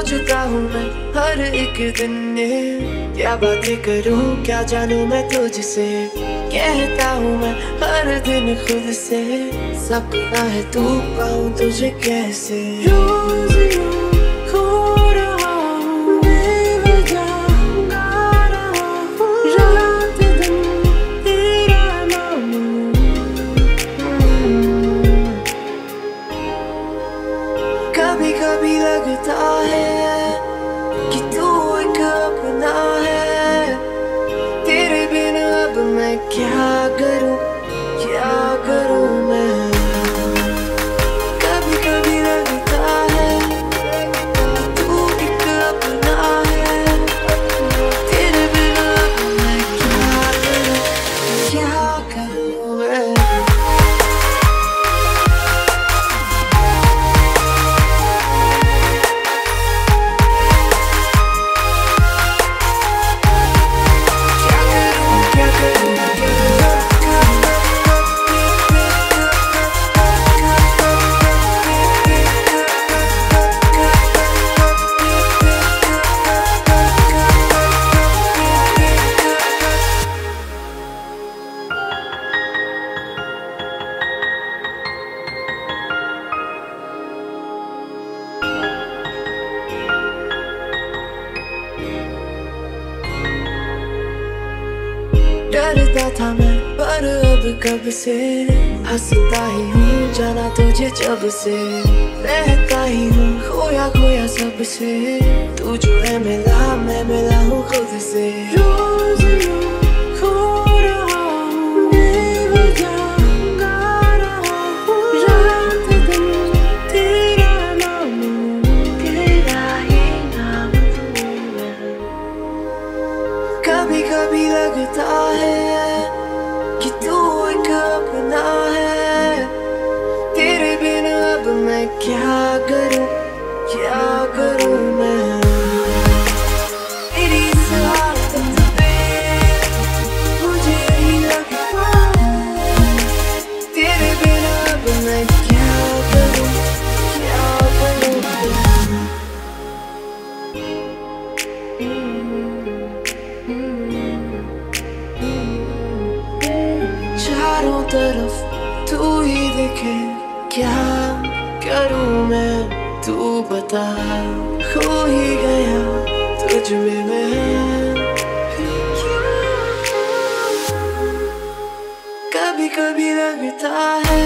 میں ہر ایک دن نے کیا باتیں کروں، کیا جانوں میں تجھ سے؟ کہتا ہوں میں ہر دن خود سے۔ سپنا ہے تو پاؤں تجھے کیسے؟ روز روز I had. You do wake up when I. ڈرتا تھا میں پر اب کب سے ہنستا ہی ہوں جانا تجھے جب سے رہتا ہی ہوں کھویا کھویا سب سے تو جو ہے ملا میں ملا ہوں خود سے بھی لگتا ہے کہ تو ایک اپنا ہے طرف تو ہی دیکھے کیا کروں میں؟ تو بتا کھو ہی گیا تجھ میں میں۔ کبھی کبھی لگتا ہے